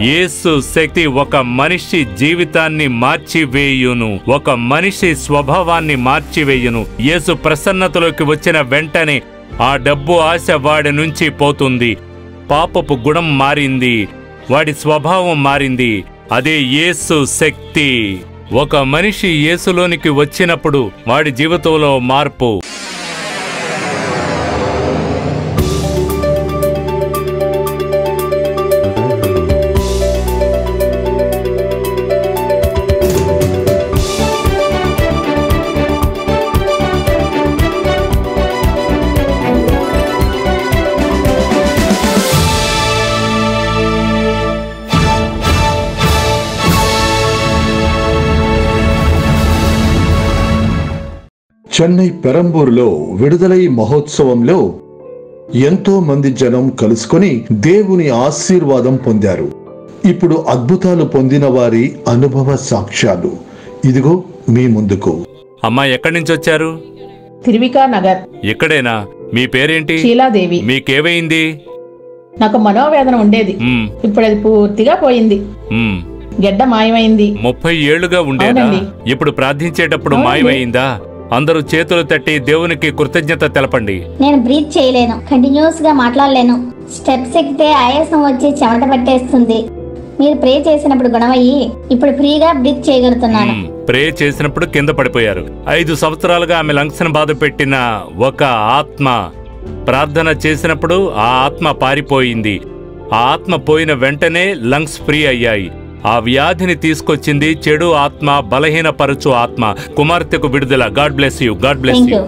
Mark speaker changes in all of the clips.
Speaker 1: యేసు శక్తి ఒక మనిషి జీవితాన్ని మార్చివేయును. ఒక మనిషి స్వభావాన్ని మార్చివేయును. యేసు ప్రసన్నతలోకి వచ్చిన వెంటనే ఆ డబ్బు ఆశ వాడి నుంచి పోతుంది. పాపపు గుణం మారింది. వాడి స్వభావం మారింది. అదే యేసు శక్తి. ఒక మనిషి యేసులోనికి వచ్చినప్పుడు వాడి జీవితంలో మార్పు.
Speaker 2: చెన్నై పెరంబూరులో విడుదలై మహోత్సవంలో ఎంతో మంది జనం కలుసుకొని దేవుని ఆశీర్వాదం పొందారు. ఇప్పుడు అద్భుతాలు పొందిన వారి అనుభవ సాక్ష్యాలు. ఇదిగో మీ ముందుకు.
Speaker 1: అమ్మా ఎక్కడి నుంచి వచ్చారు?
Speaker 3: తిరువికా నగర్.
Speaker 1: ఇక్కడేనా మీ పేరేంటి?
Speaker 3: శీలాదేవి.
Speaker 1: మీకేమైంది?
Speaker 3: నాకు మనోవేదన ఉండేది.
Speaker 1: మ్మ్,
Speaker 3: ఇప్పుడు అది పూర్తిగా పోయింది.
Speaker 1: మ్మ్.
Speaker 3: గెడ్డ మాయమైంది.
Speaker 1: ముప్పై ఏళ్ళుగా ఉండేదా
Speaker 3: అవునండి.
Speaker 1: ఇప్పుడు ప్రార్థించేటప్పుడు. మాయమైందా? అందరూ చేతులు తట్టి దేవునికి కృతజ్ఞత తెలపండి.
Speaker 4: నేను బ్రీత్ చేయలేను కంటిన్యూస్గా మాట్లాడలేను. స్టెప్స్ ఎక్కితే ఆయాసం వచ్చి చెమట పట్టేస్తుంది. మీరు ప్రే చేసినప్పుడు గుణమయ్యి ఇప్పుడు ఫ్రీగా బ్రీత్ చేయగలుగుతున్నాను.
Speaker 1: ప్రే చేసినప్పుడు కింద పడిపోయారు. ఐదు సంవత్సరాలుగా ఆమె లంగ్స్ బాధ పెట్టిన ఒక ఆత్మ ప్రార్థన చేసినప్పుడు ఆ ఆత్మ పారిపోయింది. ఆ ఆత్మ పోయిన వెంటనే లంగ్స్ ఫ్రీ అయ్యాయి. ఆ వ్యాధిని తీసుకొచ్చింది చెడు ఆత్మ బలహీనపరచు ఆత్మ. కుమార్తెకు విడుదల. God bless you. God bless you.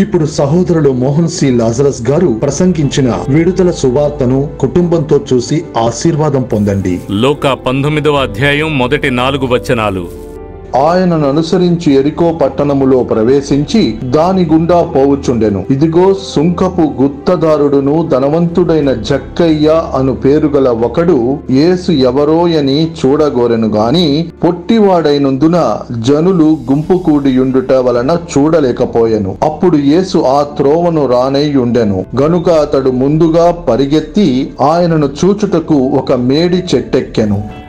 Speaker 2: ఇప్పుడు సహోదరుడు మోహన్ సి. లాజరస్ గారు ప్రసంగించిన విడుదల సువార్తను కుటుంబంతో చూసి ఆశీర్వాదం పొందండి.
Speaker 1: లోక పంతొమ్మిదవ అధ్యాయం మొదటి నాలుగు వచనాలు.
Speaker 2: ఆయనను అనుసరించి ఎరికో పట్టణములో ప్రవేశించి దాని గుండా పోవుచుండెను. ఇదిగో సుంకపు గుత్తదారుడును ధనవంతుడైన జక్కయ్య అను పేరు గల ఒకడు యేసు ఎవరోయని చూడగోరెను గాని పొట్టివాడైనందున జనులు గుంపు కూడియుండుట వలన చూడలేకపోయెను. అప్పుడు యేసు ఆ త్రోవను రానైయుండెను గనుక అతడు ముందుగా పరిగెత్తి ఆయనను చూచుటకు ఒక మేడి చెట్టెక్కెను.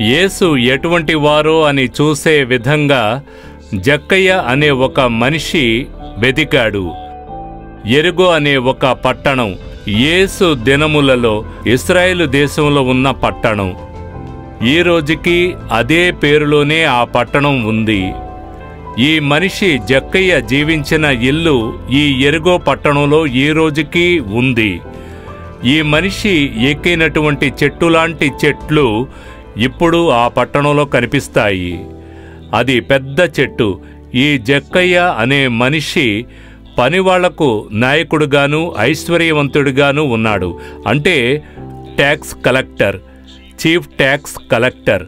Speaker 1: యేసు ఎటువంటి వారో అని చూసే విధంగా జక్కయ్య అనే ఒక మనిషి వెతికాడు. ఎరుగో అనే ఒక పట్టణం యేసు దినములలో ఇస్రాయేలు దేశంలో ఉన్న పట్టణం. ఈ రోజుకి అదే పేరులోనే ఆ పట్టణం ఉంది. ఈ మనిషి జక్కయ్య జీవించిన ఇల్లు ఈ ఎరుగో పట్టణంలో ఈ రోజుకి ఉంది. ఈ మనిషి ఎక్కినటువంటి చెట్టులాంటి చెట్లు ఇప్పుడు ఆ పట్టణంలో కనిపిస్తాయి. అది పెద్ద చెట్టు. ఈ జక్కయ్య అనే మనిషి పనివాళ్ళకు నాయకుడుగాను ఐశ్వర్యవంతుడిగాను ఉన్నాడు. అంటే tax collector chief tax collector.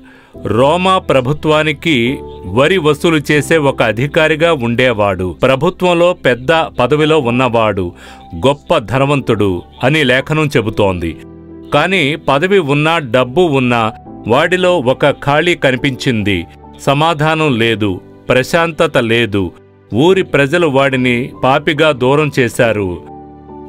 Speaker 1: రోమా ప్రభుత్వానికి వరి వసూలు చేసే ఒక అధికారిగా ఉండేవాడు. ప్రభుత్వంలో పెద్ద పదవిలో ఉన్నవాడు. గొప్ప ధనవంతుడు అని లేఖనం చెబుతోంది. కానీ పదవి ఉన్నా డబ్బు ఉన్నా వాడిలో ఒక ఖాళీ కనిపించింది. సమాధానం లేదు ప్రశాంతత లేదు. ఊరి ప్రజలు వాడిని పాపిగా దూరం చేశారు.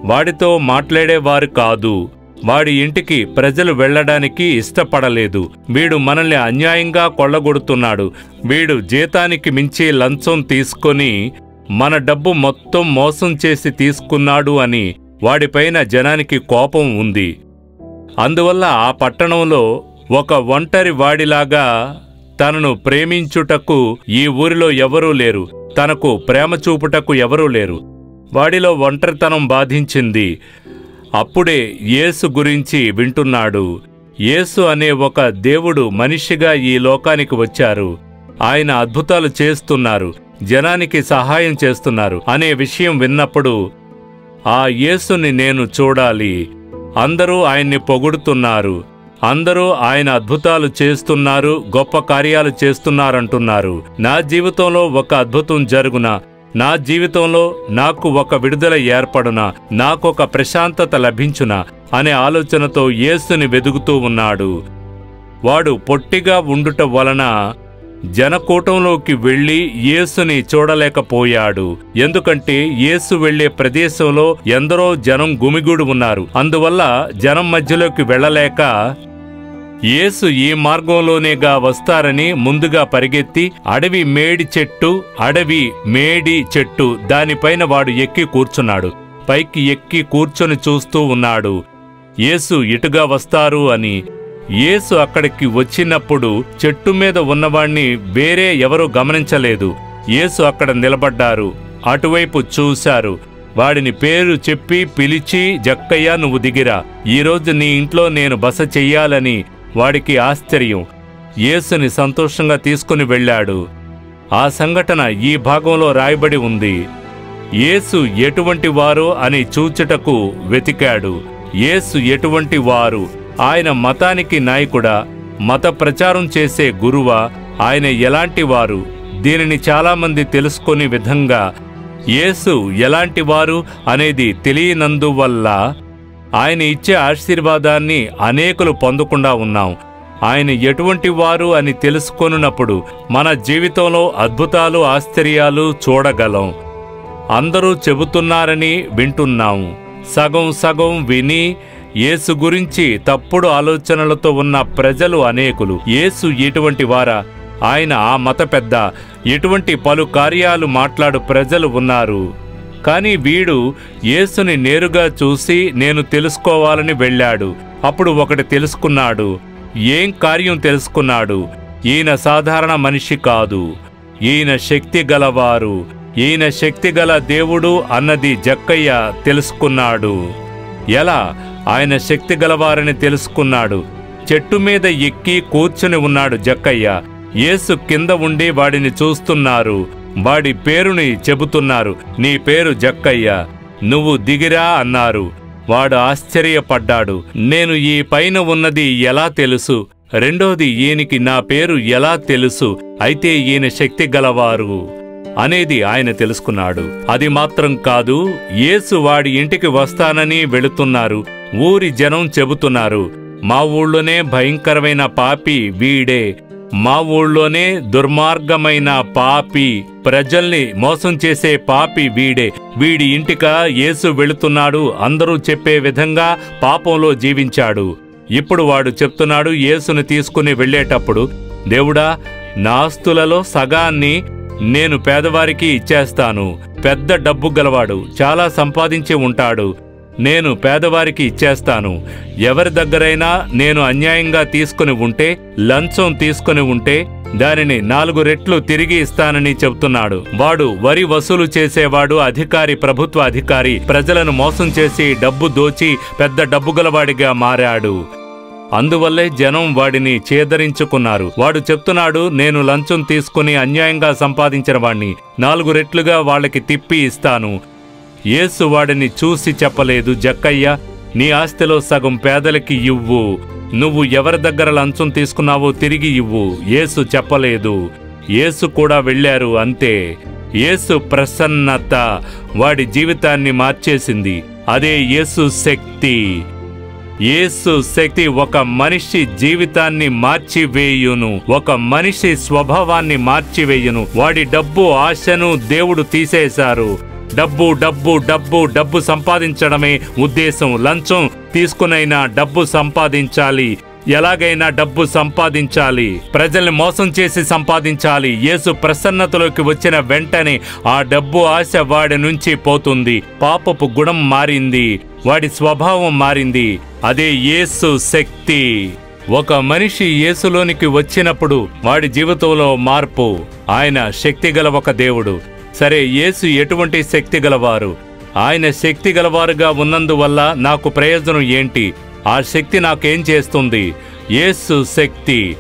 Speaker 1: వాడితో మాట్లాడేవారు కాదు. వాడి ఇంటికి ప్రజలు వెళ్ళడానికి ఇష్టపడలేదు. వీడు మనల్ని అన్యాయంగా కొల్లగొడుతున్నాడు. వీడు జీతానికి మించి లంచం తీసుకొని మన డబ్బు మొత్తం మోసం చేసి తీసుకున్నాడు అని వాడిపైన జనానికి కోపం ఉంది. అందువల్ల ఆ పట్టణంలో ఒక ఒంటరి వాడిలాగా తనను ప్రేమించుటకు ఈ ఊరిలో ఎవరూ లేరు. తనకు ప్రేమ చూపుటకు ఎవరూ లేరు. వాడిలో ఒంటరితనం బాధించింది. అప్పుడే యేసు గురించి వింటున్నాడు. యేసు అనే ఒక దేవుడు మనిషిగా ఈ లోకానికి వచ్చారు. ఆయన అద్భుతాలు చేస్తున్నారు. జనానికి సహాయం చేస్తున్నారు. అనే విషయం విన్నప్పుడు ఆ యేసుని నేను చూడాలి. అందరూ ఆయన్ని పొగుడుతున్నారు. అందరూ ఆయన అద్భుతాలు చేస్తున్నారు గొప్ప కార్యాలు చేస్తున్నారంటున్నారు. నా జీవితంలో ఒక అద్భుతం జరుగున? నా జీవితంలో నాకు ఒక విడుదల ఏర్పడున? నాకొక ప్రశాంతత లభించున? అనే ఆలోచనతో యేసుని వెదుగుతూ ఉన్నాడు. వాడు పొట్టిగా ఉండుట వలన జనకూటంలోకి వెళ్ళి యేసుని చూడలేకపోయాడు. ఎందుకంటే యేసు వెళ్ళే ప్రదేశంలో ఎందరో జనం గుమిగూడు ఉన్నారు. అందువల్ల జనం మధ్యలోకి వెళ్ళలేక యేసు ఈ మార్గంలోనేగా వస్తారని ముందుగా పరిగెత్తి అడవి మేడి చెట్టు అడవి మేడి చెట్టు దానిపైన వాడు ఎక్కి కూర్చున్నాడు. పైకి ఎక్కి కూర్చొని చూస్తూ ఉన్నాడు. యేసు ఇటుగా వస్తారు అని. యేసు అక్కడికి వచ్చినప్పుడు చెట్టు మీద ఉన్నవాణ్ణి వేరే ఎవరూ గమనించలేదు. యేసు అక్కడ నిలబడ్డారు. అటువైపు చూశారు. వాడిని పేరు చెప్పి పిలిచి జక్కయ్య నువ్వు దిగిరా. ఈరోజు నీ ఇంట్లో నేను బస చెయ్యాలని వాడికి ఆశ్చర్యం. యేసుని సంతోషంగా తీసుకుని వెళ్ళాడు. ఆ సంఘటన ఈ భాగంలో రాయబడి ఉంది. యేసు ఎటువంటి వారో అని చూచుటకు వెతికాడు. యేసు ఎటువంటి వారు? ఆయన మతానికి నాయకుడా? మత ప్రచారం చేసే గురువా? ఆయన ఎలాంటి వారు? దీనిని చాలామంది తెలుసుకునే విధంగా యేసు ఎలాంటి వారు అనేది తెలియనందువల్ల ఆయన ఇచ్చే ఆశీర్వాదాన్ని అనేకులు పొందకుండా ఉన్నాం. ఆయన ఎటువంటి వారు అని తెలుసుకొనున్నప్పుడు మన జీవితంలో అద్భుతాలు ఆశ్చర్యాలు చూడగలం. అందరూ చెబుతున్నారని వింటున్నాం. సగం సగం విని యేసు గురించి తప్పుడు ఆలోచనలతో ఉన్న ప్రజలు అనేకులు. యేసు ఎటువంటి వారా? ఆయన ఆ మత పెద్ద ఎటువంటి పలు కార్యాలు మాట్లాడు ప్రజలు ఉన్నారు. కానీ వీడు యేసుని నేరుగా చూసి నేను తెలుసుకోవాలని వెళ్ళాడు. అప్పుడు ఒకటి తెలుసుకున్నాడు. ఏం కార్యం తెలుసుకున్నాడు? ఈయన సాధారణ మనిషి కాదు. ఈయన శక్తి గలవారు. ఈయన శక్తి గల దేవుడు అన్నది జక్కయ్య తెలుసుకున్నాడు. ఎలా? ఆయన శక్తి గలవారని తెలుసుకున్నాడు. చెట్టు మీద ఎక్కి కూర్చుని ఉన్నాడు జక్కయ్య. యేసు కింద ఉండి వాడిని చూస్తున్నారు. వాడి పేరుని చెబుతున్నారు. నీ పేరు జక్కయ్య. నువ్వు దిగిరా అన్నారు. వాడు ఆశ్చర్యపడ్డాడు. నేను ఈ పైన ఉన్నది ఎలా తెలుసు? రెండోది ఈయనికి నా పేరు ఎలా తెలుసు? అయితే ఈయన శక్తి గలవారు అనేది ఆయన తెలుసుకున్నాడు. అది మాత్రం కాదు యేసు వాడి ఇంటికి వస్తానని వెళుతున్నారు. ఊరి జనం చెబుతున్నారు. మా ఊళ్ళోనే భయంకరమైన పాపి వీడే. మా ఊళ్ళోనే దుర్మార్గమైన పాపి ప్రజల్ని మోసం చేసే పాపి వీడే. వీడి ఇంటిక యేసు వెళుతున్నాడు. అందరూ చెప్పే విధంగా పాపంలో జీవించాడు. ఇప్పుడు వాడు చెప్తున్నాడు యేసును తీసుకుని వెళ్ళేటప్పుడు దేవుడా నాస్తులలో సగాన్ని నేను పేదవారికి ఇచ్చేస్తాను. పెద్ద డబ్బు గలవాడు చాలా సంపాదించి ఉంటాడు. నేను పేదవారికి ఇచ్చేస్తాను. ఎవరి దగ్గరైనా నేను అన్యాయంగా తీసుకుని ఉంటే లంచం తీసుకుని ఉంటే దానిని నాలుగు రెట్లు తిరిగి ఇస్తానని చెబుతున్నాడు. వాడు వరి వసూలు చేసేవాడు అధికారి ప్రభుత్వ అధికారి ప్రజలను మోసం చేసి డబ్బు దోచి పెద్ద డబ్బు గలవాడిగా మారాడు. అందువల్లే జనం వాడిని చేదరించుకున్నారు. వాడు చెప్తున్నాడు నేను లంచం తీసుకుని అన్యాయంగా సంపాదించిన వాణ్ణి. నాలుగు రెట్లుగా వాళ్ళకి తిప్పి ఇస్తాను. యేసు వాడిని చూసి చెప్పలేదు జక్కయ్య నీ ఆస్తిలో సగం పేదలకి ఇవ్వు. నువ్వు ఎవరి దగ్గర లంచం తీసుకున్నావో తిరిగి ఇవ్వు. యేసు చెప్పలేదు. యేసు కూడా వెళ్ళారు అంతే. యేసు ప్రసన్నత. వాడి జీవితాన్ని మార్చేసింది. అదే యేసు శక్తి. యేసు శక్తి ఒక మనిషి జీవితాన్ని మార్చివేయును. ఒక మనిషి స్వభావాన్ని మార్చివేయును. వాడి డబ్బు ఆశను దేవుడు తీసేశారు. డబ్బు డబ్బు డబ్బు డబ్బు సంపాదించడమే ఉద్దేశం. లంచం తీసుకునైనా డబ్బు సంపాదించాలి. ఎలాగైనా డబ్బు సంపాదించాలి. ప్రజల్ని మోసం చేసి సంపాదించాలి. యేసు ప్రసన్నతలోకి వచ్చిన వెంటనే ఆ డబ్బు ఆశ వాడి నుంచి పోతుంది. పాపపు గుణం మారింది. వాడి స్వభావం మారింది. అదే యేసు శక్తి. ఒక మనిషి యేసులోనికి వచ్చినప్పుడు వాడి జీవితంలో మార్పు. ఆయన శక్తి గల ఒక దేవుడు. సరే యేసు ఎటువంటి శక్తి గలవారు? ఆయన శక్తి గలవారుగా ఉన్నందువల్ల నాకు ప్రయోజనం ఏంటి? ఆ శక్తి నాకేం చేస్తుంది? యేసు శక్తి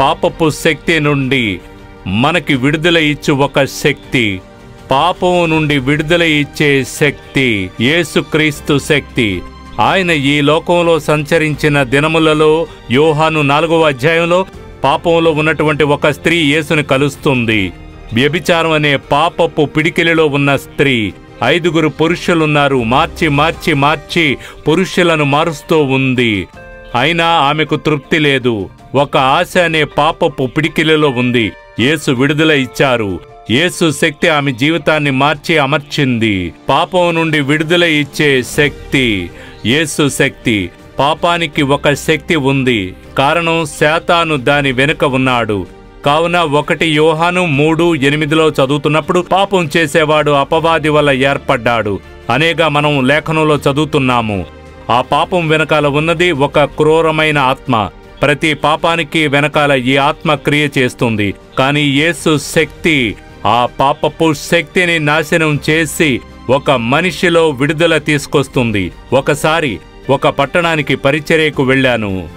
Speaker 1: పాపపు శక్తి నుండి మనకి విడుదల ఇచ్చు ఒక శక్తి పాపం నుండి విడుదల ఇచ్చే శక్తి యేసుక్రీస్తు శక్తి. ఆయన ఈ లోకంలో సంచరించిన దినములలో యోహాను నాలుగవ అధ్యాయంలో పాపంలో ఉన్నటువంటి ఒక స్త్రీ యేసుని కలుస్తుంది. వ్యభిచారం అనే పాపపు పిడికిలిలో ఉన్న స్త్రీ ఐదుగురు పురుషులున్నారు. మార్చి మార్చి మార్చి పురుషులను మారుస్తూ ఉంది. అయినా ఆమెకు తృప్తి లేదు. ఒక ఆశ అనే పాపపు పిడికిలిలో ఉంది. యేసు విడుదల ఇచ్చారు. యేసు శక్తి ఆమె జీవితాన్ని మార్చి అమర్చింది. పాపం నుండి విడుదల ఇచ్చే శక్తి యేసు శక్తి. పాపానికి ఒక శక్తి ఉంది. కారణం శాతాను దాని వెనుక ఉన్నాడు. కావున ఒకటి యోహాను మూడు ఎనిమిదిలో చదువుతున్నప్పుడు పాపం చేసేవాడు అపవాది వల్ల ఏర్పడ్డాడు. అనేగా మనం లేఖనంలో చదువుతున్నాము. ఆ పాపం వెనకాల ఉన్నది ఒక క్రూరమైన ఆత్మ. ప్రతి పాపానికి వెనకాల ఈ ఆత్మ క్రియ చేస్తుంది. కానీ యేసు శక్తి ఆ పాపపు శక్తిని నాశనం చేసి ఒక మనిషిలో విడుదల తీసుకొస్తుంది. ఒకసారి ఒక పట్టణానికి పరిచర్యకు వెళ్ళాను.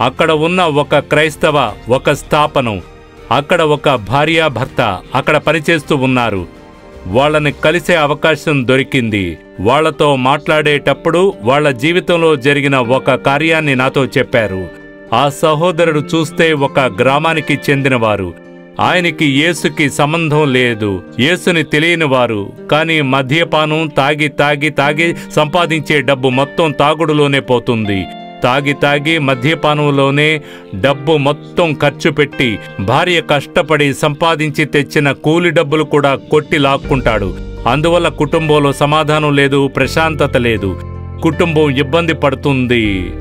Speaker 1: అక్కడ ఉన్న ఒక క్రైస్తవ ఒక స్థాపనం అక్కడ ఒక భార్యాభర్త అక్కడ పనిచేస్తూ ఉన్నారు. వాళ్ళని కలిసే అవకాశం దొరికింది. వాళ్ళతో మాట్లాడేటప్పుడు వాళ్ళ జీవితంలో జరిగిన ఒక కార్యాన్ని నాతో చెప్పారు. ఆ సహోదరుడు చూస్తే ఒక గ్రామానికి చెందినవారు. ఆయనకి యేసుకి సంబంధం లేదు. యేసుని తెలియని వారు కానీ మద్యపానం తాగి తాగి తాగి సంపాదించే డబ్బు మొత్తం తాగుడులోనే పోతుంది. తాగి తాగి మద్యపానంలోనే డబ్బు మొత్తం ఖర్చు పెట్టి భార్య కష్టపడి సంపాదించి తెచ్చిన కూలి డబ్బులు కూడా కొట్టి లాక్కుంటాడు. అందువల్ల కుటుంబంలో సమాధానం లేదు ప్రశాంతత లేదు. కుటుంబం ఇబ్బంది పడుతుంది.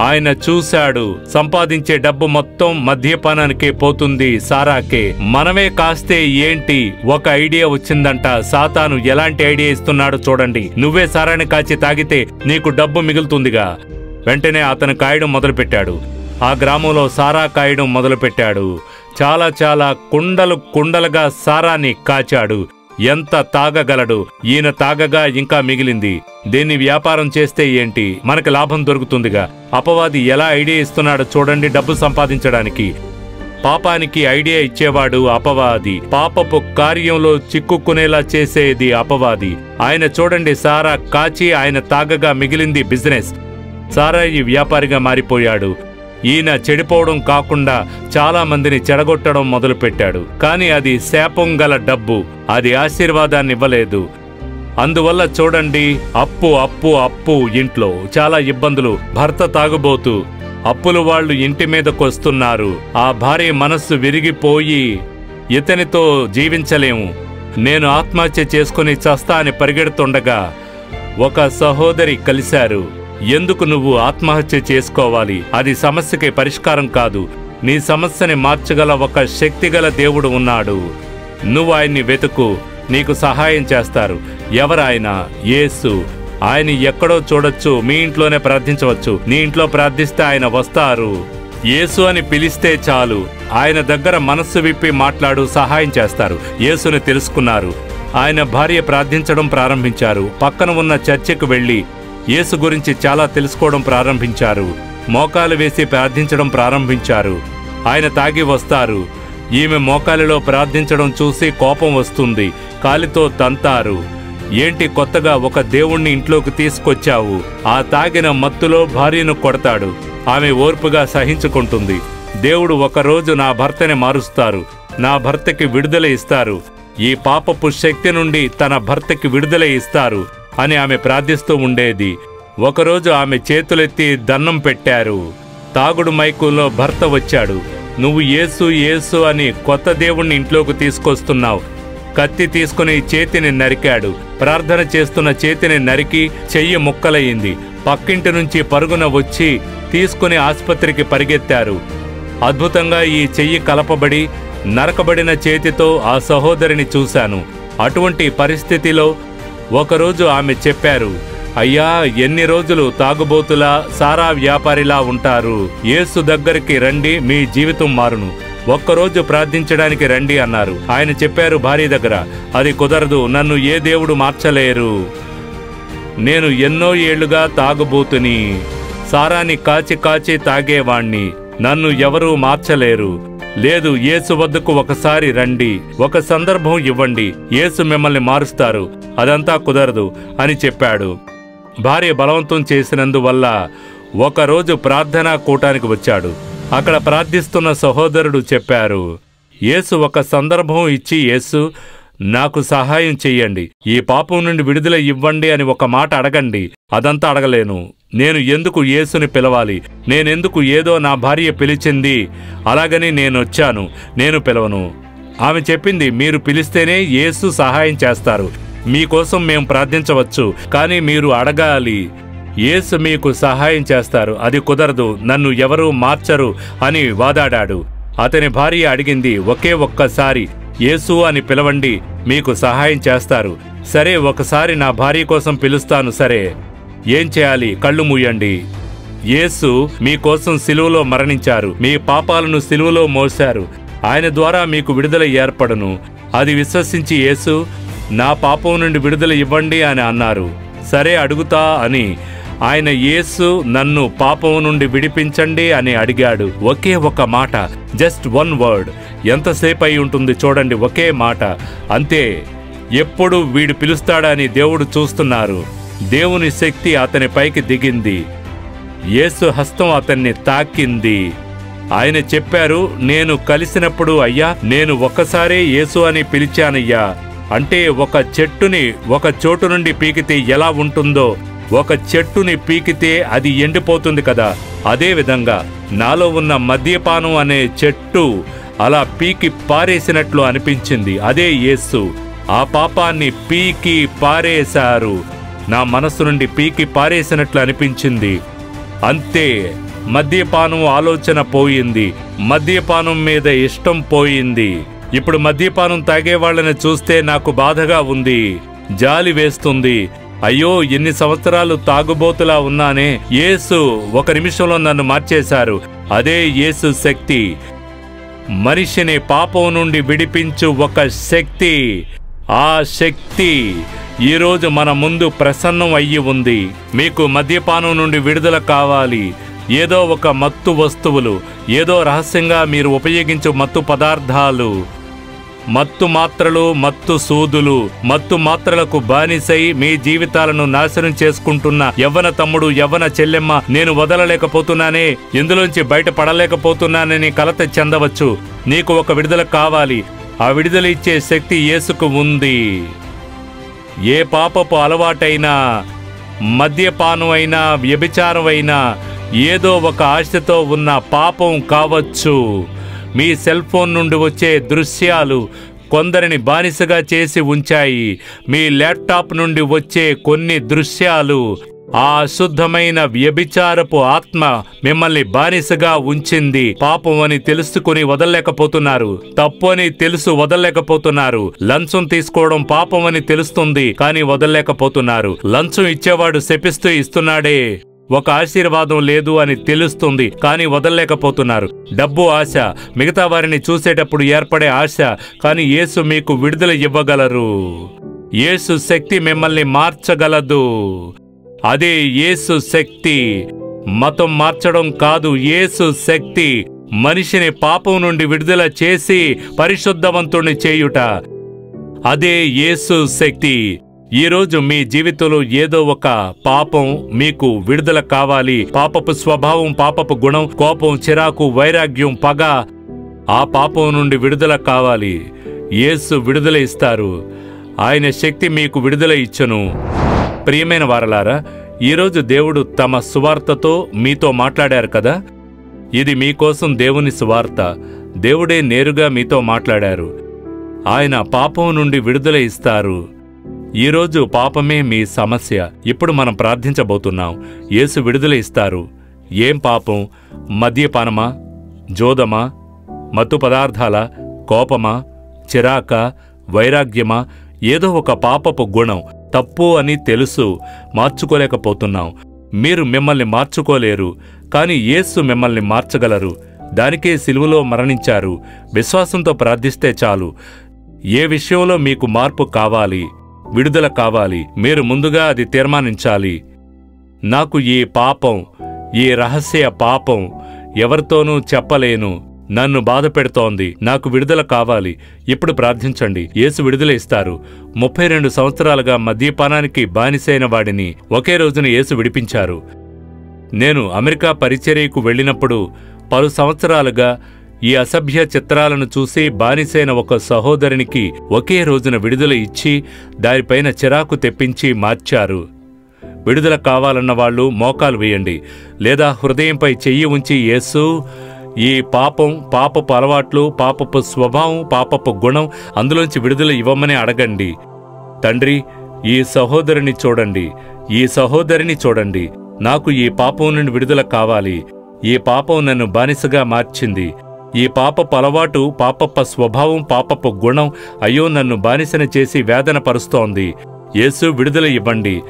Speaker 1: ఆయన చూశాడు సంపాదించే డబ్బు మొత్తం మద్యపానానికే పోతుంది సారాకే. మనమే కాస్తే ఏంటి? ఒక ఐడియా వచ్చిందంట. సాతాను ఎలాంటి ఐడియా ఇస్తున్నాడో చూడండి. నువ్వే సారాన్ని కాచి తాగితే నీకు డబ్బు మిగులుతుందిగా. వెంటనే అతను కాయడం మొదలుపెట్టాడు. ఆ గ్రామంలో సారా కాయడం మొదలుపెట్టాడు. చాలా చాలా కుండలు కుండలుగా సారాన్ని కాచాడు. ఎంత తాగగలడు? ఈయన తాగగా ఇంకా మిగిలింది. దీన్ని వ్యాపారం చేస్తే ఏంటి? మనకి లాభం దొరుకుతుందిగా. అపవాది ఎలా ఐడియా ఇస్తున్నాడో చూడండి డబ్బు సంపాదించడానికి. పాపానికి ఐడియా ఇచ్చేవాడు అపవాది. పాపపు కార్యంలో చిక్కుకునేలా చేసేది అపవాది. ఆయన చూడండి సారా కాచి ఆయన తాగగా మిగిలింది బిజినెస్. సారాయి వ్యాపారిగా మారిపోయాడు. ఈయన చెడిపోవడం కాకుండా చాలా మందిని చెడగొట్టడం మొదలుపెట్టాడు. కానీ అది శాపం గల డబ్బు అది ఆశీర్వాదాన్ని ఇవ్వలేదు అందువల్ల చూడండి అప్పు అప్పు అప్పు ఇంట్లో చాలా ఇబ్బందులు భర్త తాగుబోతూ అప్పులు వాళ్ళు ఇంటి మీదకు వస్తున్నారు. ఆ భార్య మనస్సు విరిగిపోయి ఇతనితో జీవించలేము. నేను ఆత్మహత్య చేసుకుని చస్తా అని పరిగెడుతుండగా ఒక సహోదరి కలిశారు. ఎందుకు నువ్వు ఆత్మహత్య చేసుకోవాలి? అది సమస్యకి పరిష్కారం కాదు. నీ సమస్యని మార్చగల ఒక శక్తిగల దేవుడు ఉన్నాడు. నువ్వు ఆయన్ని వెతుకు నీకు సహాయం చేస్తారు. ఎవరాయన? యేసు. ఆయన ఎక్కడో చూడొచ్చు మీ ఇంట్లోనే ప్రార్థించవచ్చు. నీ ఇంట్లో ప్రార్థిస్తే ఆయన వస్తారు. యేసు అని పిలిస్తే చాలు. ఆయన దగ్గర మనస్సు విప్పి మాట్లాడు సహాయం చేస్తారు. యేసుని తెలుసుకున్నారు. ఆయన భార్య ప్రార్థించడం ప్రారంభించారు. పక్కన ఉన్న చర్చికి వెళ్ళి యేసు గురించి చాలా తెలుసుకోవడం ప్రారంభించారు. మోకాలు వేసి ప్రార్థించడం ప్రారంభించారు. ఆయన తాగి వస్తారు. ఈమె మోకాలిలో ప్రార్థించడం చూసి కోపం వస్తుంది. కాలితో తంతారు. ఏంటి కొత్తగా ఒక దేవుణ్ణి ఇంట్లోకి తీసుకొచ్చావు? ఆ తాగిన మత్తులో భార్యను కొడతాడు. ఆమె ఓర్పుగా సహించుకుంటుంది. దేవుడు ఒకరోజు నా భర్తని మారుస్తారు. నా భర్తకి విడుదల ఇస్తారు. ఈ పాపపు శక్తి నుండి తన భర్తకి విడుదల ఇస్తారు. అని ఆమె ప్రార్థిస్తూ ఉండేది. ఒకరోజు ఆమె చేతులెత్తి దన్నం పెట్టారు. తాగుడు మైకులో భర్త వచ్చాడు. నువ్వు ఏసు ఏసు అని కొత్త దేవుణ్ణి ఇంట్లోకి తీసుకొస్తున్నావు. కత్తి తీసుకుని చేతిని నరికాడు. ప్రార్థన చేస్తున్న చేతిని నరికి చెయ్యి ముక్కలయ్యింది. పక్కింటి నుంచి పరుగున వచ్చి తీసుకుని ఆసుపత్రికి పరిగెత్తారు. అద్భుతంగా ఈ చెయ్యి కలపబడి నరకబడిన చేతితో ఆ సహోదరిని చూశాను. అటువంటి పరిస్థితిలో ఒకరోజు ఆమె చెప్పారు అయ్యా ఎన్ని రోజులు తాగుబోతులా సారా వ్యాపారిలా ఉంటారు. యేసు దగ్గరికి రండి మీ జీవితం మారును. ఒక్కరోజు ప్రార్థించడానికి రండి అన్నారు. ఆయన చెప్పారు భార్య దగ్గర అది కుదరదు నన్ను ఏ దేవుడు మార్చలేరు. నేను ఎన్నో ఏళ్ళుగా తాగుబోతుని సారాన్ని కాచి కాచి తాగేవాణ్ణి. నన్ను ఎవరూ మార్చలేరు. లేదు యేసు వద్దకు ఒకసారి రండి ఒక సందర్భం ఇవ్వండి యేసు మిమ్మల్ని మారుస్తారు అదంతా కుదరదు అని చెప్పాడు. భార్య బలవంతం చేసినందువల్ల ఒకరోజు ప్రార్థనా కూటానికి వచ్చాడు. అక్కడ ప్రార్థిస్తున్న సహోదరుడు చెప్పారు యేసు ఒక సందర్భం ఇచ్చి యేసు నాకు సహాయం చెయ్యండి. ఈ పాపం నుండి విడుదల ఇవ్వండి అని ఒక మాట అడగండి. అదంతా అడగలేను. నేను ఎందుకు యేసుని పిలవాలి? నేనెందుకు ఏదో నా భార్య పిలిచింది? అలాగని నేనొచ్చాను. నేను పిలవను. ఆమె చెప్పింది మీరు పిలిస్తేనే యేసు సహాయం చేస్తారు. మీకోసం మేము ప్రార్థించవచ్చు కానీ మీరు అడగాలి. యేసు మీకు సహాయం చేస్తారు. అది కుదరదు. నన్ను ఎవరూ మార్చరు అని వాదాడాడు. అతని భార్య అడిగింది ఒకే ఒక్కసారి. యేసు అని పిలవండి మీకు సహాయం చేస్తారు. సరే ఒకసారి నా భార్య కోసం పిలుస్తాను సరే. ఏం చేయాలి? కళ్ళు మూయండి. యేసు మీకోసం సిలువలో మరణించారు. మీ పాపాలను సిలువలో మోశారు. ఆయన ద్వారా మీకు విడుదల ఏర్పడును. అది విశ్వసించి యేసు నా పాపం నుండి విడుదల ఇవ్వండి అని అన్నారు. సరే అడుగుతా అని ఆయన యేసు నన్ను పాపం నుండి విడిపించండి అని అడిగాడు. ఒకే ఒక మాట జస్ట్ వన్ వర్డ్ ఎంతసేపు అయి ఉంటుంది చూడండి ఒకే మాట. అంతే ఎప్పుడు వీడు పిలుస్తాడని దేవుడు చూస్తున్నారు. దేవుని శక్తి అతని పైకి దిగింది. యేసు హస్తం అతన్ని తాకింది. ఆయన చెప్పారు నేను కలిసినప్పుడు అయ్యా నేను ఒక్కసారే యేసు అని పిలిచానయ్యా. అంటే ఒక చెట్టుని ఒక చోటు నుండి పీకితే ఎలా ఉంటుందో ఒక చెట్టుని పీకితే అది ఎండిపోతుంది కదా. అదే విధంగా నాలో ఉన్న మద్యపానం అనే చెట్టు అలా పీకి పారేసినట్లు అనిపించింది. అదే యేసు ఆ పాపాన్ని పీకి పారేశారు. నా మనస్సు నుండి పీకి పారేసినట్లు అనిపించింది. అంతే మద్యపానం ఆలోచన పోయింది. మద్యపానం మీద ఇష్టం పోయింది. ఇప్పుడు మద్యపానం తాగే వాళ్ళని చూస్తే నాకు బాధగా ఉంది. జాలి వేస్తుంది. అయ్యో ఎన్ని సంవత్సరాలు తాగుబోతులా ఉన్నానే. యేసు ఒక నిమిషంలో నన్ను మార్చేశారు. అదే యేసు శక్తి. మనిషిని పాపం నుండి విడిపించు ఒక శక్తి. ఆ శక్తి ఈరోజు మన ముందు ప్రసన్నం అయ్యి ఉంది. మీకు మద్యపానం నుండి విడుదల కావాలి. ఏదో ఒక మత్తు వస్తువులు ఏదో రహస్యంగా మీరు ఉపయోగించు మత్తు పదార్థాలు. మత్తు మాత్రలు మత్తు సూదులు మత్తు మాత్రలకు బానిసై మీ జీవితాలను నాశనం చేసుకుంటున్న యవ్వన తమ్ముడు యవ్వన చెల్లెమ్మ నేను వదలలేకపోతున్నానే ఇందులోంచి బయటపడలేకపోతున్నానని కలత చెందవచ్చు. నీకు ఒక విడుదల కావాలి. ఆ విడుదల ఇచ్చే శక్తి యేసుకు ఉంది. ఏ పాపపు అలవాటైనా మద్యపానం అయినా వ్యభిచారం అయినా ఏదో ఒక ఆశతో ఉన్న పాపం కావచ్చు. మీ సెల్ ఫోన్ నుండి వచ్చే దృశ్యాలు కొందరిని బానిసగా చేసి ఉంచాయి. మీ ల్యాప్టాప్ నుండి వచ్చే కొన్ని దృశ్యాలు ఆ అశుద్ధమైన వ్యభిచారపు ఆత్మ మిమ్మల్ని బానిసగా ఉంచింది. పాపం అని తెలుసుకుని వదలలేకపోతున్నారు. తప్పు అని తెలుసు వదలలేకపోతున్నారు. లంచం తీసుకోవడం పాపం అని తెలుస్తుంది కానీ వదలలేకపోతున్నారు. లంచం ఇచ్చేవాడు శపిస్తూ ఇస్తున్నాడే. ఒక ఆశీర్వాదం లేదు అని తెలుస్తుంది కానీ వదలలేకపోతున్నారు. డబ్బు ఆశ మిగతా వారిని చూసేటప్పుడు ఏర్పడే ఆశ కానీ యేసు మీకు విడుదల ఇవ్వగలరు. యేసు శక్తి మిమ్మల్ని మార్చగలదు. అదే యేసు శక్తి. మతం మార్చడం కాదు యేసు శక్తి. మనిషిని పాపం నుండి విడుదల చేసి పరిశుద్ధవంతుణ్ణి చేయుట. అదే యేసు శక్తి. ఈరోజు మీ జీవితంలో ఏదో ఒక పాపం మీకు విడుదల కావాలి. పాపపు స్వభావం పాపపు గుణం కోపం చిరాకు వైరాగ్యం పగ ఆ పాపం నుండి విడుదల కావాలి. యేసు విడుదల ఇస్తారు. ఆయన శక్తి మీకు విడుదల ఇచ్చను. ప్రియమైన వారలారా ఈరోజు దేవుడు తమ సువార్తతో మీతో మాట్లాడారు కదా? ఇది మీకోసం దేవుని సువార్త. దేవుడే నేరుగా మీతో మాట్లాడారు. ఆయన పాపం నుండి విడుదల ఇస్తారు. ఈరోజు పాపమే మీ సమస్య. ఇప్పుడు మనం ప్రార్థించబోతున్నాం. యేసు విడుదల ఇస్తారు. ఏం పాపం? మద్యపానమా? జోదమా? మత్తు పదార్థాల? కోపమా? చిరాక? వైరాగ్యమా? ఏదో ఒక పాపపు గుణం. తప్పు అని తెలుసు. మార్చుకోలేకపోతున్నాం. మీరు మిమ్మల్ని మార్చుకోలేరు. కాని యేసు మిమ్మల్ని మార్చగలరు. దానికే సిలువలో మరణించారు. విశ్వాసంతో ప్రార్థిస్తే చాలు. ఏ విషయంలో మీకు మార్పు కావాలి? విడుదల కావాలి. మీరు ముందుగా అది తీర్మానించాలి. నాకు ఈ పాపం ఈ రహస్య పాపం ఎవరితోనూ చెప్పలేను. నన్ను బాధ పెడుతోంది. నాకు విడుదల కావాలి. ఇప్పుడు ప్రార్థించండి. యేసు విడుదల ఇస్తారు. ముప్పై రెండు సంవత్సరాలుగా మద్యపానానికి బానిసైన వాడిని ఒకే రోజున యేసు విడిపించారు. నేను అమెరికా పరిచర్యకు వెళ్ళినప్పుడు పలు సంవత్సరాలుగా ఈ అసభ్య చిత్రాలను చూసి బానిసైన ఒక సహోదరునికి ఒకే రోజున విడుదల ఇచ్చి దానిపైన చిరాకు తెప్పించి మార్చారు. విడుదల కావాలన్న వాళ్ళు మోకాలు వేయండి. లేదా హృదయంపై చెయ్యి ఉంచి యేసు ఈ పాపం పాపపు అలవాట్లు పాపపు స్వభావం పాపపు గుణం అందులోంచి విడుదల ఇవ్వమని అడగండి. తండ్రి ఈ సహోదరుని చూడండి. ఈ సహోదరిని చూడండి. నాకు ఈ పాపం నుండి విడుదల కావాలి. ఈ పాపం నన్ను బానిసగా మార్చింది. ఈ పాపపు అలవాటు పాపప్ప స్వభావం పాపపు గుణం అయ్యో నన్ను బానిసన చేసి వేదన పరుస్తోంది యేసు విడుదల ఇవ్వండి.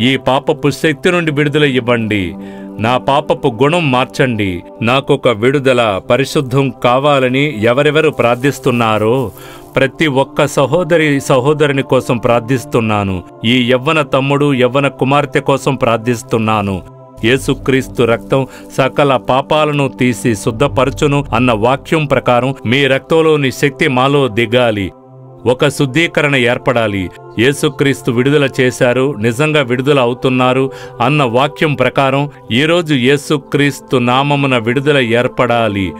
Speaker 1: ఈ పాపపు శక్తి నుండి విడుదల ఇవ్వండి. నా పాపపు గుణం మార్చండి. నాకొక విడుదల పరిశుద్ధం కావాలని ఎవరెవరు ప్రార్థిస్తున్నారో ప్రతి ఒక్క సహోదరి సహోదరుని కోసం ప్రార్థిస్తున్నాను. ఈ యవ్వన తమ్ముడు యవ్వన కుమార్తె కోసం ప్రార్థిస్తున్నాను. యేసుక్రీస్తు రక్తం సకల పాపాలను తీసి శుద్ధపరచును అన్న వాక్యం ప్రకారం మీ రక్తంలోని శక్తి మాలో దిగాలి. ఒక శుద్ధీకరణ ఏర్పడాలి. యేసుక్రీస్తు విడుదల చేశారు నిజంగా విడుదల అవుతున్నారు అన్న వాక్యం ప్రకారం ఈరోజు యేసుక్రీస్తు నామమున విడుదల ఏర్పడాలి.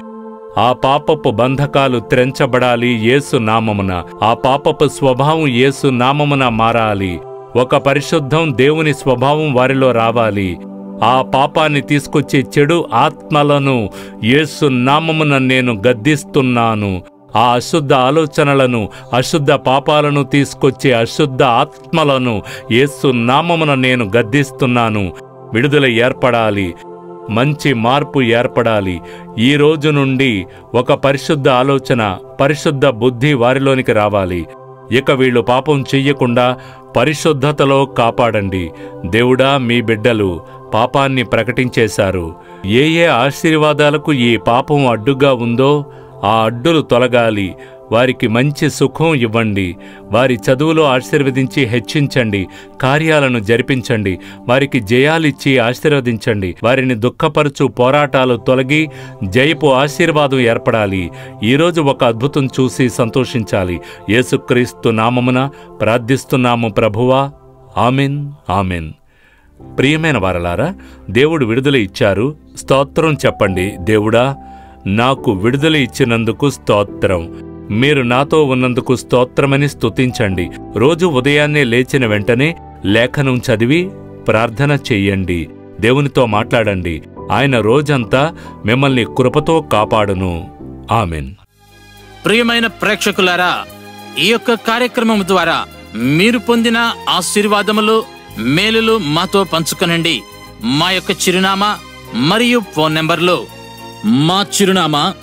Speaker 1: ఆ పాపపు బంధకాలు త్రెంచబడాలి యేసు నామమున. ఆ పాపపు స్వభావం యేసు నామమున మారాలి. ఒక పరిశుద్ధం దేవుని స్వభావం వారిలో రావాలి. ఆ పాపాన్ని తీసుకొచ్చే చెడు ఆత్మలను యేసు నామమున నేను గద్దిస్తున్నాను. ఆ అశుద్ధ ఆలోచనలను అశుద్ధ పాపాలను తీసుకొచ్చే అశుద్ధ ఆత్మలను యేసు నామమున నేను గద్దిస్తున్నాను. విడుదల ఏర్పడాలి. మంచి మార్పు ఏర్పడాలి. ఈ రోజు నుండి ఒక పరిశుద్ధ ఆలోచన పరిశుద్ధ బుద్ధి వారిలోనికి రావాలి. ఇక వీళ్ళు పాపం చెయ్యకుండా పరిశుద్ధతలో కాపాడండి. దేవుడా మీ బిడ్డలు పాపాన్ని ప్రకటించేశారు. ఏ ఏ ఆశీర్వాదాలకు ఈ పాపం అడ్డుగా ఉందో ఆ అడ్డులు తొలగాలి. వారికి మంచి సుఖం ఇవ్వండి. వారి చదువులో ఆశీర్వదించి హెచ్చించండి. కార్యాలను జరిపించండి. వారికి జయాలిచ్చి ఆశీర్వదించండి. వారిని దుఃఖపరచు పోరాటాలు తొలగి జయపు ఆశీర్వాదం ఏర్పడాలి. ఈరోజు ఒక అద్భుతం చూసి సంతోషించాలి. యేసుక్రీస్తు నామమున ప్రార్థిస్తున్నాము ప్రభువా. Amen amen. ప్రియమైన వారలారా దేవుడు విడుదల ఇచ్చారు. స్తోత్రం చెప్పండి. దేవుడా నాకు విడుదల ఇచ్చినందుకు స్తోత్రం. మీరు నాతో ఉన్నందుకు స్తోత్రమని స్తుతించండి. రోజు ఉదయాన్నే లేచిన వెంటనే లేఖనం చదివి ప్రార్థన చెయ్యండి. దేవునితో మాట్లాడండి. ఆయన రోజంతా మిమ్మల్ని కృపతో కాపాడును. ఆమెన్.
Speaker 5: ప్రియమైన ప్రేక్షకులారా ఈ యొక్క కార్యక్రమం ద్వారా మీరు పొందిన ఆశీర్వాదములు మేలులు మాతో పంచుకొనండి. మా యొక్క చిరునామా మరియు ఫోన్ నెంబర్లు మా చిరునామా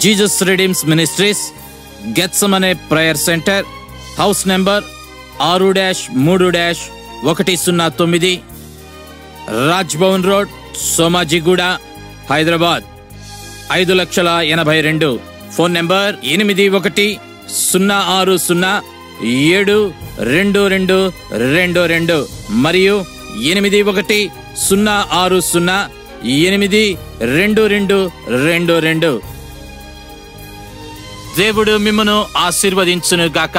Speaker 5: Jesus redeems ministries Gethsemane prayer centre house number ఆరు డాష్ మూడు డాష్ ఒకటి సున్నా తొమ్మిది రాజ్ భవన్ రోడ్ సోమాజిగూడ హైదరాబాద్. ఐదు లక్షల ఎనభై రెండు. ఫోన్ నెంబర్ ఎనిమిది ఒకటి సున్నా ఆరు సున్నా ఏడు రెండు రెండు రెండు రెండు. మరియు ఎనిమిది ఒకటి సున్నా ఆరు సున్నా ఎనిమిది రెండు రెండు రెండు రెండు. దేవుడు మిమ్మను ఆశీర్వదించును గాక